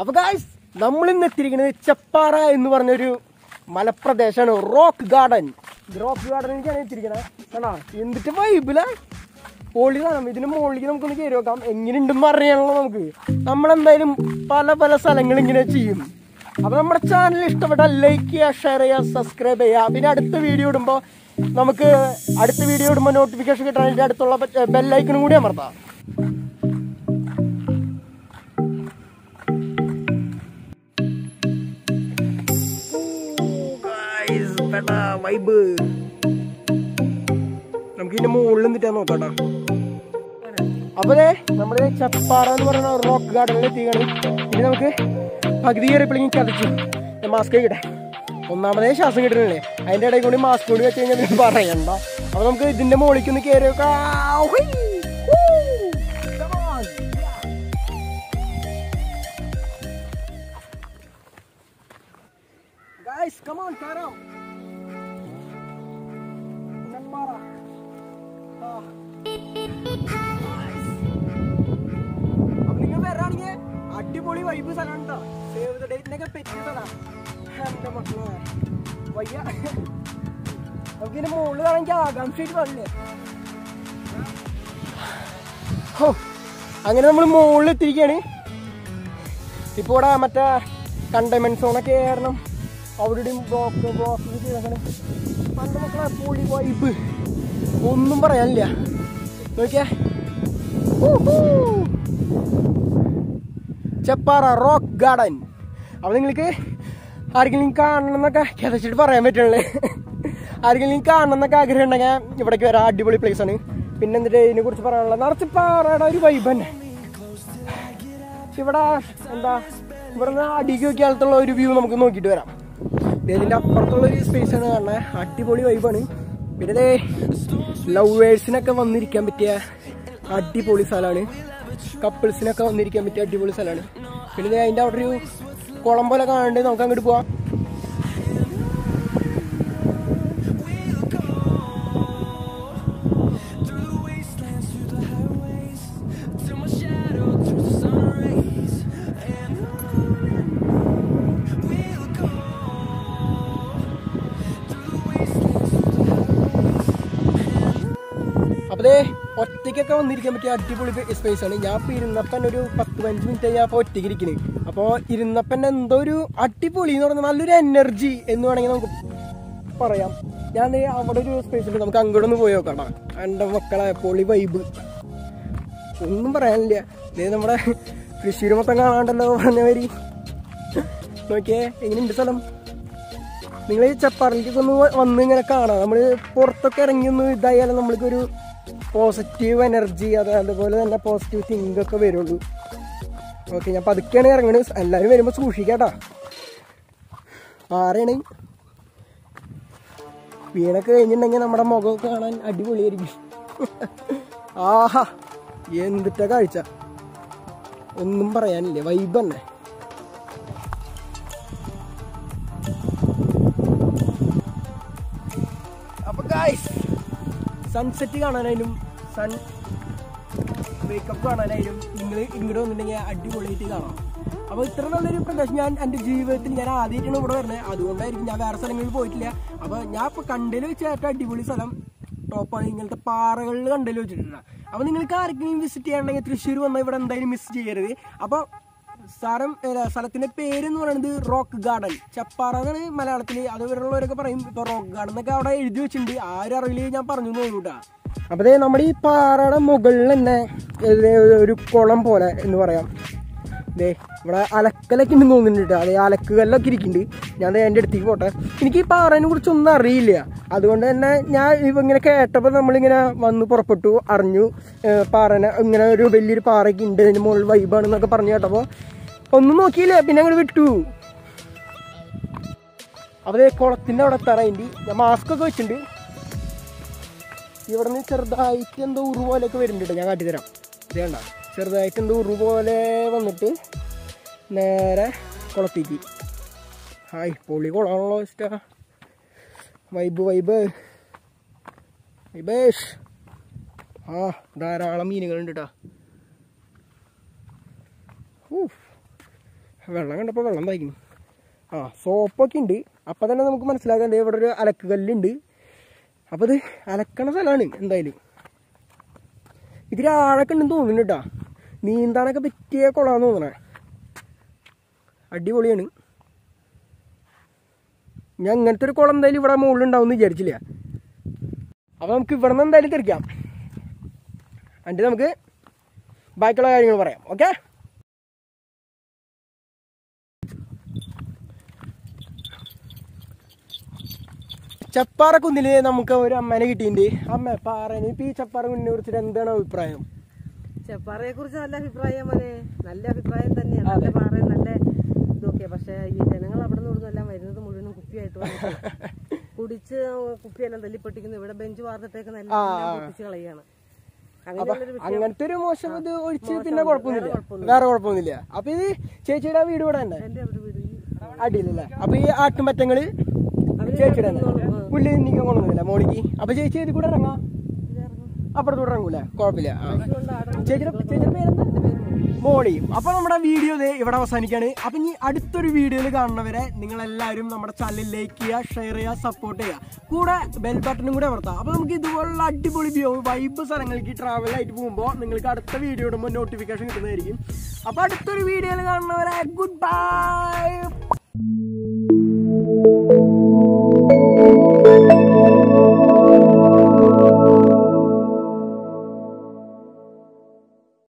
അപ്പൊ ഗായ്സ് നമ്മളിന്ന് എത്തിയിരിക്കുന്നത് ചെപ്പാറ എന്ന് പറഞ്ഞൊരു മലപ്രദേശമാണ്. റോക്ക് ഗാർഡൻ റോക്ക് ഗാർഡനിലേക്കാണ് എത്തിയിരിക്കുന്നത് കണ്ടാ? എന്നിട്ട് വൈബില കാണാം. ഇതിന് മുകളിലേക്ക് നമുക്കൊന്ന് കയറി വെക്കാം എങ്ങനെയുണ്ടെന്ന് അറിയാനുള്ള നമുക്ക്. നമ്മളെന്തായാലും പല പല സ്ഥലങ്ങൾ ഇങ്ങനെ ചെയ്യും. അപ്പൊ നമ്മുടെ ചാനൽ ഇഷ്ടപ്പെട്ടാൽ ലൈക്ക് ചെയ്യുക ഷെയർ ചെയ്യുക സബ്സ്ക്രൈബ് ചെയ്യുക. പിന്നെ അടുത്ത വീഡിയോ ഇടുമ്പോൾ നമുക്ക് അടുത്ത വീഡിയോ ഇടുമ്പോൾ നോട്ടിഫിക്കേഷൻ കിട്ടാൻ അടുത്തുള്ള ബെല്ലൈക്കണും കൂടി അമർത്താം. വൈബ് നമുക്ക് ഇതിന്റെ മുകളിൽ നിന്നിട്ടാ നോക്കാട്ടാ. അപ്പൊ നമ്മുടെ ചപ്പാറ എന്ന് പറയുന്ന റോക്ക് ഗാർഡനിൽ എത്തിയാണ് ഇനി നമുക്ക് പകുതി കയറിയപ്പോഴേക്കും ചതച്ചു. മാസ്ക് കിട്ടെ ഒന്നാമതേ ശ്വാസം കിട്ടണില്ലേ? അതിന്റെ ഇടയിൽ കൂടി മാസ്ക് കൂടി വെച്ച് കഴിഞ്ഞാൽ പറയണ്ട. അപ്പൊ നമുക്ക് ഇതിന്റെ മുകളിലേക്ക് ഒന്ന് കയറി വെക്കാം ഹുയ്. Woo. Come on. Guys, come on, കയറാം വൈബ് കേട്ടോ സേവ് ദ ഡേറ്റിനൊക്കെ പറ്റിയ എന്റെ മക്കളെ വയ്യ. നമുക്ക് ഇതിന്റെ മുകളിൽ കാണാൻ ആകാംക്ഷയായിട്ട് പാടില്ലേ ഓ അങ്ങനെ നമ്മൾ മുകളിൽ എത്തിയിരിക്കുകയാണ് ഇപ്പോൾ ഇവിടെ മറ്റേ കണ്ടെയ്ൻമെന്റ് സോണൊക്കെ കാരണം അവിടെയും ബ്ലോക്ക് ബ്ലോക്ക് ചെയ്തേക്കണേ. പണ്ട് മക്കളെ പൊളി വൈബ് ഒന്നും പറയാനില്ല. നോക്കിയേ. ഊഹൂ. Cheppara rock garden. അപ്പൊ നിങ്ങൾക്ക് ആർക്കെങ്കിലും കാണണം എന്നൊക്കെ കിതച്ചിട്ട് പറയാൻ പറ്റണല്ലേ ആർക്കെങ്കിലും കാണണം എന്നൊക്കെ ആഗ്രഹം ഉണ്ടെങ്കിൽ ഇവിടേക്ക് വരാം. അടിപൊളി പ്ലേസ് ആണ്. പിന്നെ എന്നിട്ട് ഇതിനെ കുറിച്ച് പറയാനുള്ളത്? നിറച്ച് പാറയുടെ ഒരു വൈബ് തന്നെ. ഇവിടെ എന്താ ഇവിടെ നിന്ന് അടിക്ക് നോക്കിയാലത്തുള്ള ഒരു വ്യൂ നമുക്ക് നോക്കിയിട്ട് വരാം. ഇതിന്റെ അപ്പുറത്തുള്ള ഒരു സ്പേസ് ആണ് കാണുന്നത് അടിപൊളി വൈബാണ് പിന്നെ ഇതേ ലവേഴ്സിനൊക്കെ വന്നിരിക്കാൻ പറ്റിയ അടിപൊളി സ്ഥലമാണ്. കപ്പിൾസിനൊക്കെ വന്നിരിക്കാൻ പറ്റിയ അടിപൊളി സ്ഥലമാണ്. പിന്നെ ദേ അതിന്റെ അവിടെ ഒരു കുളം പോലെ കാണണ്ട്. നമുക്ക് അങ്ങോട്ട് പോവാം. ഒറ്റയ്ക്കൊക്കെ വന്നിരിക്കാൻ പറ്റിയ അടിപൊളി സ്പേസ് ആണ്. ഞാൻ ഇപ്പൊ ഇരുന്നപ്പൻ ഒരു പത്ത് പതിനഞ്ച് മിനിറ്റ് ഞാൻ ഇപ്പൊ ഒറ്റയ്ക്ക് ഇരിക്കുന്നത് അപ്പോൾ ഇരുന്നപ്പൻ എന്തോ ഒരു അടിപൊളി എന്ന് പറഞ്ഞാൽ നല്ലൊരു എനർജി എന്ന് വേണമെങ്കിൽ നമുക്ക് പറയാം. ഞാൻ അവിടെ ഒരു സ്പേസ് ഉണ്ട്. നമുക്ക് അങ്ങോട്ടൊന്ന് പോയി നോക്കാം എന്റെ മക്കളെ പൊളി വൈബ് ഒന്നും പറയാനില്ല. ഇത് നമ്മുടെ തൃശ്ശൂർ മൊത്തം കാണാണ്ടല്ലോ പറഞ്ഞവര് നോക്കിയേ എങ്ങനെയുണ്ട് സ്ഥലം? നിങ്ങൾ ചപ്പാറിലേക്കൊന്ന് വന്ന് ഇങ്ങനെ കാണാം. നമ്മൾ പുറത്തൊക്കെ ഇറങ്ങി ഒന്ന് ഇതായാലും നമ്മൾക്കൊരു പോസിറ്റീവ് എനർജി അത് അതുപോലെ തന്നെ പോസിറ്റീവ് തിങ്ക് ഒക്കെ വരുള്ളൂ. ഓക്കെ ഞാൻ പതുക്കെയാണ് ഇറങ്ങണത്. എല്ലാവരും വരുമ്പോൾ സൂക്ഷിക്കാട്ടാ ആരെയാണ് വീണൊക്കെ കഴിഞ്ഞിട്ടുണ്ടെങ്കിൽ നമ്മുടെ മുഖമൊക്കെ കാണാൻ അടിപൊളിയായിരിക്കും. ആഹാ എന്തിട്ട കാഴ്ച? ഒന്നും പറയാനില്ലേ വൈബ് തന്നെ സൺസെറ്റ് കാണാനായാലും സൺ ബ്രേക്കപ്പ് കാണാനായാലും നിങ്ങൾ ഇങ്ങോട്ട് വന്നിട്ടുണ്ടെങ്കിൽ അടിപൊളിയായിട്ട് കാണാം. അപ്പോൾ ഇത്ര നല്ലൊരു പ്രദേശം ഞാൻ എന്റെ ജീവിതത്തിൽ ഞാൻ ആദ്യമായിട്ടാണ് ഇവിടെ വരുന്നത്. അതുകൊണ്ടായിരിക്കും ഞാൻ വേറെ സ്ഥലങ്ങളിൽ പോയിട്ടില്ല. അപ്പോൾ ഞാൻ ഇപ്പോൾ കണ്ടതിൽ വെച്ച് ഏറ്റവും അടിപൊളി സ്ഥലം ടോപ്പാണ് ഇങ്ങനത്തെ പാറകളിൽ കണ്ടതിൽ വെച്ചിട്ടുണ്ട് അപ്പോൾ നിങ്ങൾക്ക് ആർക്കെങ്കിലും വിസിറ്റ് ചെയ്യണമെങ്കിൽ തൃശ്ശൂർ വന്നാൽ ഇവിടെ എന്തായാലും മിസ് ചെയ്യരുത്. അപ്പോൾ സ്ഥലം സ്ഥലത്തിന്റെ പേര് എന്ന് പറയുന്നത് റോക്ക് ഗാർഡൻ. ചപ്പാറ എന്നാണ് മലയാളത്തിൽ അത് ഇവരുള്ളവരൊക്കെ പറയും ഇപ്പൊ റോക്ക് ഗാർഡൻ എന്നൊക്കെ അവിടെ എഴുതി വെച്ചിട്ടുണ്ട്. ആരും അറിയില്ല ഞാൻ പറഞ്ഞു തോന്നൂട്ടാ അപ്പൊ ദേ നമ്മുടെ ഈ പാറയുടെ മുകളിൽ തന്നെ ഒരു കുളം പോലെ എന്ന് പറയാം. ദേ ഇവിടെ അലക്കലൊക്കെ ഉണ്ടെന്ന് തോന്നുന്നുണ്ട് അതെ അലക്കുകല്ലൊക്കെ ഇരിക്കുന്നുണ്ട്. ഞാൻ എന്റെ അടുത്തേക്ക് പോട്ടെ. എനിക്ക് ഈ പാറേനെ കുറിച്ചൊന്നും അറിയില്ല. അതുകൊണ്ട് തന്നെ ഞാൻ ഇങ്ങനെ കേട്ടപ്പോൾ നമ്മളിങ്ങനെ വന്ന് പുറപ്പെട്ടു അറിഞ്ഞു പാറനെ ഇങ്ങനെ ഒരു വലിയൊരു പാറയൊക്കെ ഉണ്ട് അതിന്റെ മുകളിൽ വൈബാണെന്നൊക്കെ പറഞ്ഞു കേട്ടപ്പോൾ ഒന്നും നോക്കിയില്ല? പിന്നെ അങ്ങോട്ട് വിട്ടു. ദേ കുളത്തിന്റെ അവിടെ എത്താറ ഞാൻ മാസ്ക് ഒക്കെ വെച്ചിട്ടുണ്ട്. ഇവിടെ നിന്ന് ചെറുതായിട്ട് എന്തോ ഉറു പോലെയൊക്കെ വരുന്നുണ്ട് ഞാൻ കാട്ടിത്തരാം ഇതേണ്ട ചെറുതായിട്ട് എന്തോ ഉറു പോലെ വന്നിട്ട് നേരെ കുളത്തേക്ക്. ഹായ് പൊളി കുളമാണല്ലോ ഇഷ്ട വൈബ് വൈബ് വൈബേഷ്. ആ ധാരാളം മീനുകളുണ്ട് കേട്ടോ വെള്ളം കണ്ടപ്പോൾ വെള്ളം വായിക്കുന്നു ആ സോപ്പൊക്കെ ഉണ്ട് അപ്പം തന്നെ നമുക്ക് മനസ്സിലാക്കാൻ ഇവിടെ ഒരു അലക്ക് കല്ലുണ്ട്. അപ്പോൾ ഇത് അലക്കണ സ്ഥലമാണ് എന്തായാലും. ഇതിൽ ആഴൊക്കെ ഉണ്ടെന്ന് തോന്നുന്നു കേട്ടോ നീന്താനൊക്കെ പറ്റിയ കുളമാന്ന് തോന്നണേ. അടിപൊളിയാണ്. ഞാൻ ഇങ്ങനത്തെ ഒരു കുളം എന്തായാലും ഇവിടെ മുകളിൽ ഉണ്ടാവും വിചാരിച്ചില്ല. അപ്പോൾ നമുക്ക് ഇവിടെ നിന്ന് എന്തായാലും തിരിക്കാം. എന്നിട്ട് നമുക്ക് ബാക്കിയുള്ള കാര്യങ്ങൾ പറയാം. ഓക്കെ? ചപ്പാറ കുന്നിൽ നമുക്ക് ഒരു അമ്മേനെ കിട്ടിയിട്ടുണ്ട്. അമ്മ പാറേനെ ഇപ്പൊ ഈ ചപ്പാറ കുന്നിനെ കുറിച്ചിട്ട് എന്താണ് അഭിപ്രായം? ചെപ്പാറയെ കുറിച്ച് നല്ല അഭിപ്രായം മോനെ. നല്ല അഭിപ്രായം തന്നെയാണ് നല്ല പാറ നല്ല ഇതൊക്കെ. പക്ഷെ ഈ ജനങ്ങൾ അവിടെ നിന്ന് എല്ലാം വരുന്നത് മുഴുവനും കുപ്പിയായിട്ട് കുടിച്ച് കുപ്പിയെല്ലാം തല്ലിപ്പൊട്ടിക്കുന്നു. ഇവിടെ ബെഞ്ച് വാർത്തിട്ടേക്ക് നല്ല പൊട്ടിച്ച് കളയാണ്. അങ്ങനത്തെ ഒരു മോശം ഇത് ഒഴിച്ച് പിന്നെ കുഴപ്പമൊന്നുമില്ല. വേറെ കുഴപ്പമൊന്നുമില്ല. അപ്പൊ ഇത് ചേച്ചിയുടെ വീട് ഇവിടെ തന്നെ? അടിയിലല്ലേ? അപ്പൊ ഈ ആട്ടുമറ്റങ്ങൾ ചേച്ചിയുടെ നീക്കാൻ കൊണ്ടുവന്നില്ല. മോളിക്ക്. അപ്പൊ ചേച്ചി ഇത് കൂടെ ഇറങ്ങാം. അപ്പുറത്തൂടെ ഇറങ്ങൂല? കുഴപ്പമില്ല. ആ. ചേച്ചിയുടെ ചേച്ചിയുടെ പേരെന്താ? മോളി. അപ്പൊ നമ്മുടെ വീഡിയോ ഇവിടെ അവസാനിക്കാണ്. അപ്പൊ ഇനി അടുത്തൊരു വീഡിയോയിൽ കാണുന്നവരെ നിങ്ങൾ എല്ലാവരും നമ്മുടെ ചാനൽ ലൈക്ക് ചെയ്യുക ഷെയർ ചെയ്യുക സപ്പോർട്ട് ചെയ്യുക. കൂടെ ബെൽ ബട്ടണും കൂടെ അമർത്താം അപ്പൊ നമുക്ക് ഇതുപോലുള്ള അടിപൊളി വ്യൂ വൈബ് സ്ഥലങ്ങളിലേക്ക് ട്രാവൽ ആയിട്ട് പോകുമ്പോൾ നിങ്ങൾക്ക് അടുത്ത വീഡിയോ ഇടുമ്പോൾ നോട്ടിഫിക്കേഷൻ കിട്ടുന്നതായിരിക്കും. അപ്പൊ അടുത്തൊരു വീഡിയോയിൽ കാണുന്നവരെ ഗുഡ് ബൈ